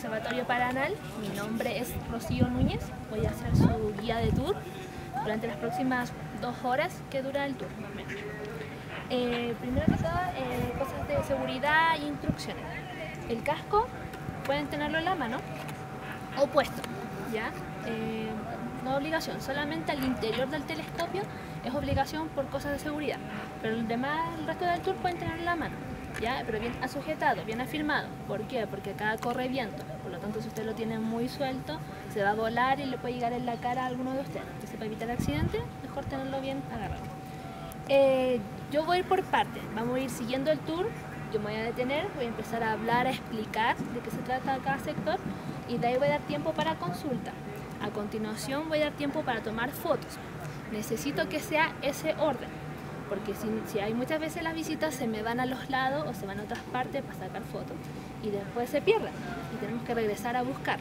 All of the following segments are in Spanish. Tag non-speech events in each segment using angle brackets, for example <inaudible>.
Observatorio Paranal. Mi nombre es Rocío Núñez. Voy a ser su guía de tour durante las próximas dos horas que dura el tour. Eh, primero que todo, eh, cosas de seguridad e instrucciones. El casco pueden tenerlo en la mano o puesto, ¿ya? Eh, no obligación, solamente al interior del telescopio es obligación por cosas de seguridad, pero el demás, el resto del tour pueden tenerlo en la mano. ¿Ya? pero bien sujetado, bien afirmado. ¿Por qué? Porque acá corre viento, por lo tanto si usted lo tiene muy suelto, se va a volar y le puede llegar en la cara a alguno de ustedes. Entonces para evitar accidentes, mejor tenerlo bien agarrado. Eh, yo voy a ir por partes, vamos a ir siguiendo el tour, yo me voy a detener, voy a empezar a hablar, a explicar de qué se trata cada sector y de ahí voy a dar tiempo para consulta. A continuación voy a dar tiempo para tomar fotos. Necesito que sea ese orden porque si, hay muchas veces las visitas se me van a los lados o se van a otras partes para sacar fotos y después se pierden y tenemos que regresar a buscar.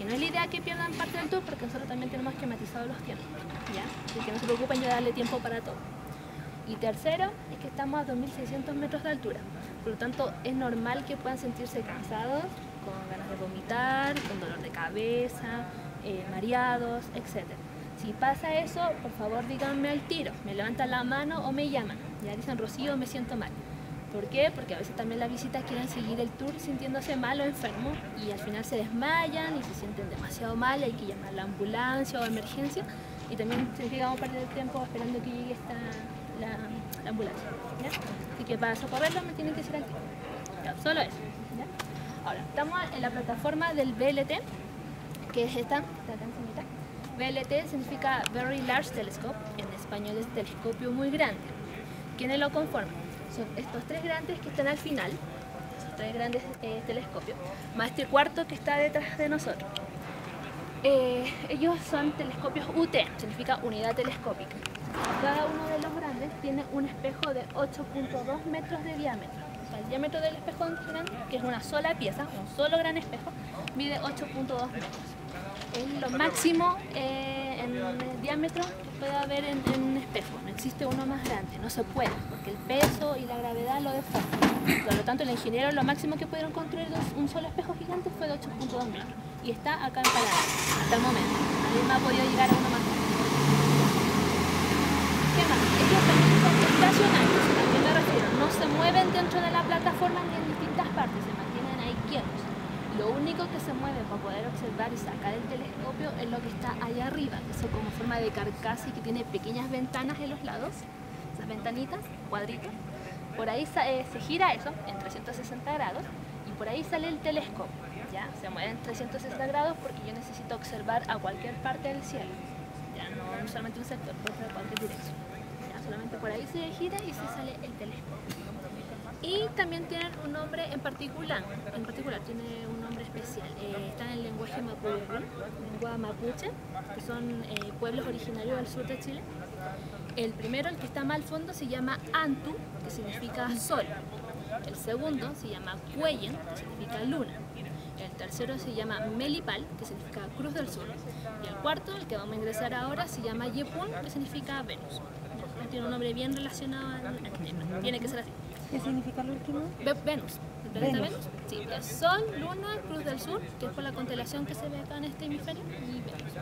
Y no es la idea que pierdan parte del tour porque nosotros también tenemos esquematizados los tiempos, ¿ya? Así que no se preocupen yo darle tiempo para todo. Y tercero, es que estamos a 2.600 metros de altura, por lo tanto es normal que puedan sentirse cansados, con ganas de vomitar, con dolor de cabeza, eh, mareados, etcétera. Si pasa eso, por favor díganme al tiro, me levantan la mano o me llaman. Ya dicen, Rocío, me siento mal. ¿Por qué? Porque a veces también las visitas quieren seguir el tour sintiéndose mal o enfermo y al final se desmayan y se sienten demasiado mal, hay que llamar a la ambulancia o emergencia y también significa vamos a perder tiempo esperando que llegue esta, la, ambulancia. Así que para socorrerlo me tienen que decir al tiro. solo eso. Ahora, estamos en la plataforma del BLT, que es esta, esta VLT significa Very Large Telescope, en español es telescopio muy grande. ¿Quiénes lo conforman? Son estos tres grandes que están al final, esos tres grandes eh, telescopios, más este cuarto que está detrás de nosotros. Eh, ellos son telescopios UT, significa unidad telescópica. Cada uno de los grandes tiene un espejo de 8.2 metros de diámetro. El diámetro del espejo grande, que es una sola pieza, un solo gran espejo, mide 8.2 metros es lo máximo eh, en diámetro que puede haber en, un espejo. No existe uno más grande, no se puede, porque el peso y la gravedad lo deforman. Por lo tanto, el ingeniero lo máximo que pudieron construir un solo espejo gigante fue de 8.2 metros. Y está acá en parada, hasta el momento. Nadie más ha podido llegar a uno más grande. ¿Qué más? Ellos también son estacionarios, a qué me refiero? No se mueven dentro de la plataforma ni en distintas partes, se mantienen ahí quietos. Lo único que se mueve para poder observar y sacar el telescopio es lo que está allá arriba, que son como forma de carcasa y que tiene pequeñas ventanas en los lados, esas ventanitas, cuadritos. Por ahí eh, se gira eso en 360 grados y por ahí sale el telescopio. ¿ya? Se mueve en 360 grados porque yo necesito observar a cualquier parte del cielo, ya no, solamente un sector, puede ser cualquier dirección. ¿ya? Solamente por ahí se gira y se sale el telescopio y también tienen un nombre en particular, en particular tiene un nombre especial. Eh, en el lenguaje mapuche, lengua mapuche, que son eh, pueblos originarios del sur de Chile. El primero, el que está más al fondo, se llama Antu, que significa sol. El segundo se llama Cuellen, que significa luna. El tercero se llama Melipal, que significa Cruz del Sur. Y el cuarto, el que vamos a ingresar ahora, se llama Yepun, que significa Venus. Tiene un nombre bien relacionado al tema. Tiene que ser así. ¿Qué significa el último? Venus. ¿El planeta Venus? Sí, es Sol, Luna, Cruz del Sur, que es por la constelación que se ve acá en este hemisferio, y Venus.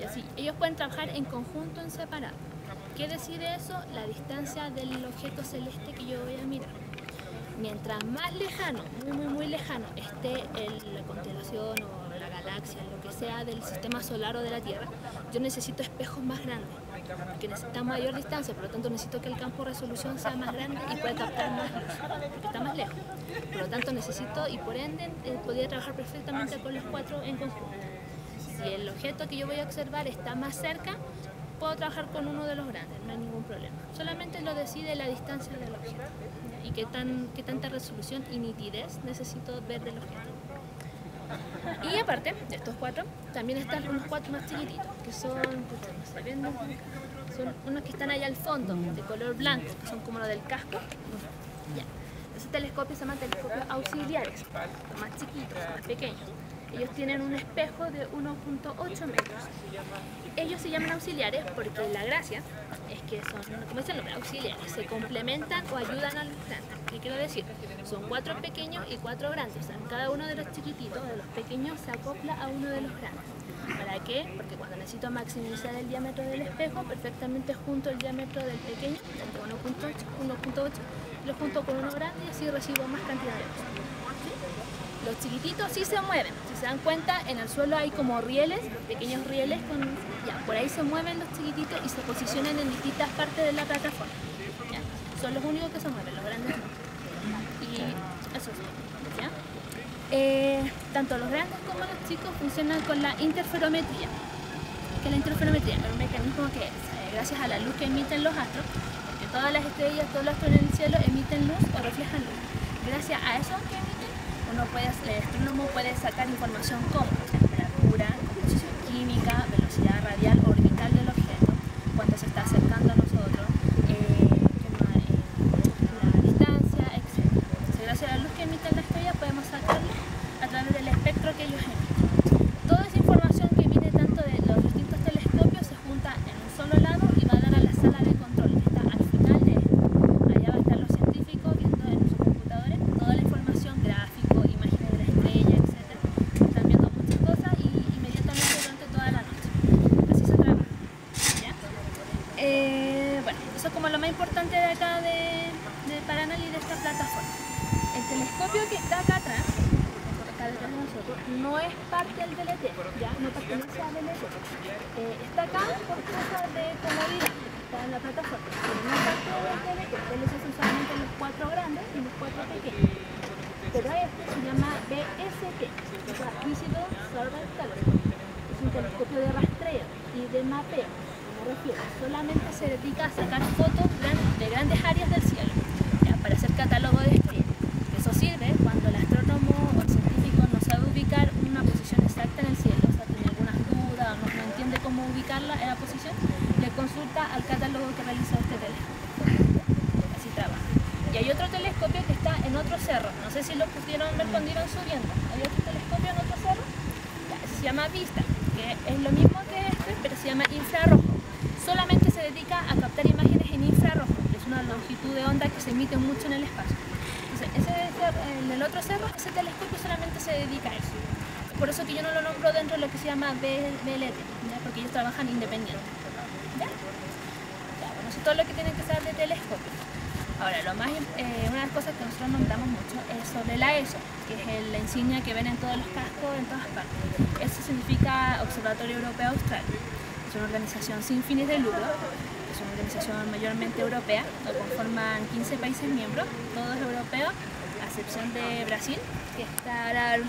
Y así, ellos pueden trabajar en conjunto, en separado. ¿Qué decide eso? La distancia del objeto celeste que yo voy a mirar. Mientras más lejano, muy, muy, muy lejano esté la constelación o la galaxia, lo que sea del sistema solar o de la Tierra, yo necesito espejos más grandes que necesita mayor distancia, por lo tanto necesito que el campo de resolución sea más grande y pueda captar más luz, porque está más lejos. Por lo tanto necesito y por ende eh, podría trabajar perfectamente con los cuatro en conjunto. Si el objeto que yo voy a observar está más cerca, puedo trabajar con uno de los grandes, no hay ningún problema. Solamente lo decide la distancia del objeto y qué, tan, qué tanta resolución y nitidez necesito ver del objeto. Y aparte de estos cuatro, también están unos cuatro más chiquititos, que son, son unos que están allá al fondo, de color blanco, que son como los del casco. Ya. Esos telescopios se llaman telescopios auxiliares, son más chiquitos, más pequeños. Ellos tienen un espejo de 1.8 metros. Ellos se llaman auxiliares porque la gracia es que son, como dicen los auxiliares, se complementan o ayudan a los grandes. ¿Qué quiero decir? Son cuatro pequeños y cuatro grandes. O sea, cada uno de los chiquititos, de los pequeños, se acopla a uno de los grandes. ¿Para qué? Porque cuando necesito maximizar el diámetro del espejo, perfectamente junto el diámetro del pequeño, entre 1.8, 1.8, lo junto con uno grande y así recibo más cantidad de luz. Los chiquititos sí se mueven. Si se dan cuenta, en el suelo hay como rieles, pequeños rieles con... Por ahí se mueven los chiquititos y se posicionan en distintas partes de la plataforma. Son los únicos que se mueven, los grandes no. Y eso sí. Eh, tanto los grandes como los chicos funcionan con la interferometría. ¿Qué es la interferometría? Es un mecanismo que, eh, gracias a la luz que emiten los astros, porque todas las estrellas, todos los astros en el cielo emiten luz o reflejan luz. Gracias a eso que uno puede, el astrónomo puede sacar información como temperatura, composición química, velocidad no es parte del DLT, ya no pertenece al DLT. Eh, está acá por cosas de comodidad, está en la plataforma, pero no es parte del DLT. El DLT son solamente los cuatro grandes y los cuatro pequeños. Pero este se llama BST, o sea, Visible Survey Telescope. Es un telescopio de rastreo y de mapeo, como. Solamente se dedica a sacar fotos de grandes áreas del cielo, ya, para hacer catálogo de en la posición le consulta al catálogo que realizó este telescopio. Así trabaja. Y hay otro telescopio que está en otro cerro. No sé si lo pudieron ver cuando iban subiendo. Hay otro telescopio en otro cerro. Se llama Vista, que es lo mismo que este, pero se llama infrarrojo. Solamente se dedica a captar imágenes en infrarrojo, que es una longitud de onda que se emite mucho en el espacio. Ese, en el otro cerro, ese telescopio solamente se dedica a eso porque ellos trabajan independientes. ¿Ya? eso todo lo que tienen que saber de telescopio. Ahora, lo más, eh, una de las cosas que nosotros nombramos mucho es sobre la ESO, que es la insignia que ven en todos los cascos en todas partes. Eso significa Observatorio Europeo Austral. Es una organización sin fines de lucro, es una organización mayormente europea, lo conforman 15 países miembros, todos europeos, a excepción de Brasil, que está ahora el,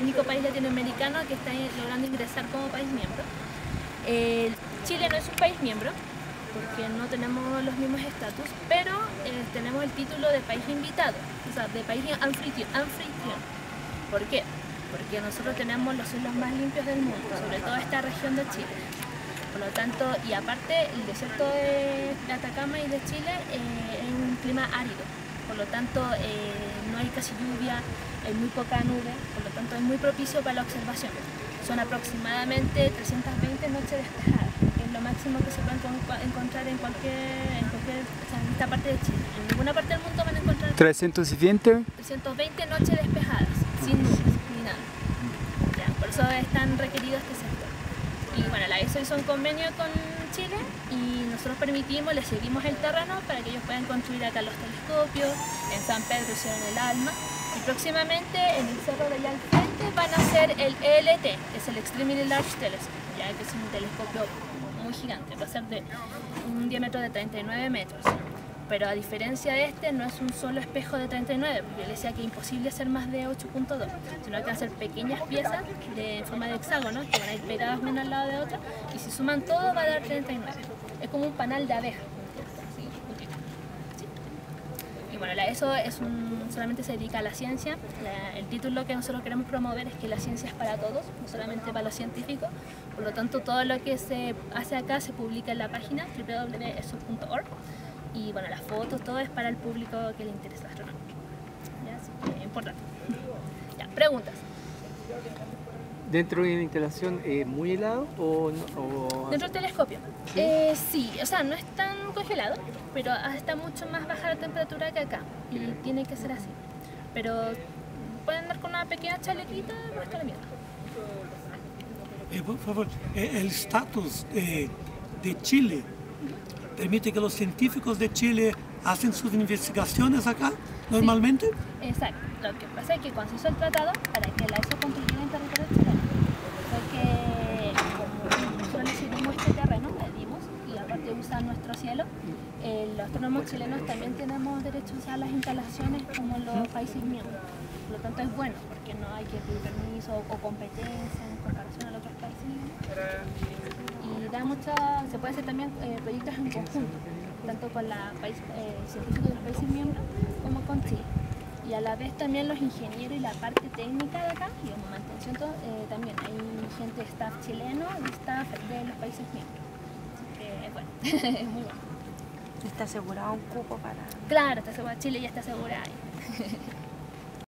único país latinoamericano que está logrando ingresar como país miembro. Chile no es un país miembro, porque no tenemos los mismos estatus, pero eh, tenemos el título de país invitado, o sea, de país anfitrión. ¿Por qué? Porque nosotros tenemos los suelos más limpios del mundo, sobre todo esta región de Chile. Por lo tanto, y aparte, el desierto de Atacama y de Chile eh, es un clima árido, por lo tanto eh, no hay casi lluvia, hay muy poca nube, por lo tanto es muy propicio para la observación. Son aproximadamente 320 noches despejadas, que es lo máximo que se puede encontrar en cualquier, en cualquier en esta parte de Chile. En ninguna parte del mundo van a encontrar 320 320 noches despejadas, sin nubes ni nada. por eso es tan requerido este sector. Y bueno, la ESO hizo un convenio con Chile y nosotros permitimos, les seguimos el terreno para que ellos puedan construir acá los telescopios, en San Pedro hicieron el ALMA y próximamente en el cerro de allá al frente van a hacer el ELT, que es el Extremely Large Telescope, ya que es un telescopio muy gigante, va a ser de un diámetro de 39 metros. Pero a diferencia de este, no es un solo espejo de 39, porque yo decía que es imposible hacer más de 8.2, sino que van a ser pequeñas piezas de forma de hexágono que van a ir pegadas una al lado de otra, y si suman todo va a dar 39. Es como un panal de abeja. Y bueno, eso es solamente se dedica a la ciencia. el título que nosotros queremos promover es que la ciencia es para todos, no solamente para los científicos. Por lo tanto, todo lo que se hace acá se publica en la página www.eso.org y bueno, las fotos, todo es para el público que le interesa la astronomía. ¿Ya? Importante. <laughs> Ya, preguntas. ¿Dentro de la instalación es muy helado o, Dentro del telescopio. ¿Sí? Eh, sí, o sea, no es congelado, pero está mucho más baja la temperatura que acá y tiene que ser así. Pero pueden andar con una pequeña chalequita, no está. Eh, por favor, eh, el estatus de, de Chile permite que los científicos de Chile hacen sus investigaciones acá normalmente. Exacto. Lo que pasa es que cuando se hizo el tratado, para que la ESO construyera en territorio chileno, fue que como nosotros le cedimos este terreno, le dimos, y aparte usan nuestro eh, los astrónomos chilenos también tenemos derecho a las instalaciones como los países miembros. Por lo tanto es bueno, porque no hay que pedir permiso o competencia en comparación a los otros países. Y da mucha, se puede hacer también eh, proyectos en conjunto, tanto con la país, eh, de los países miembros como con Chile. Y a la vez también los ingenieros y la parte técnica de acá, digamos, mantención, todo, eh, también hay gente staff chileno y staff de los países miembros. Es muy bueno. Está asegurado un cupo para... Claro, está asegurado, Chile ya está asegurado ahí. <laughs>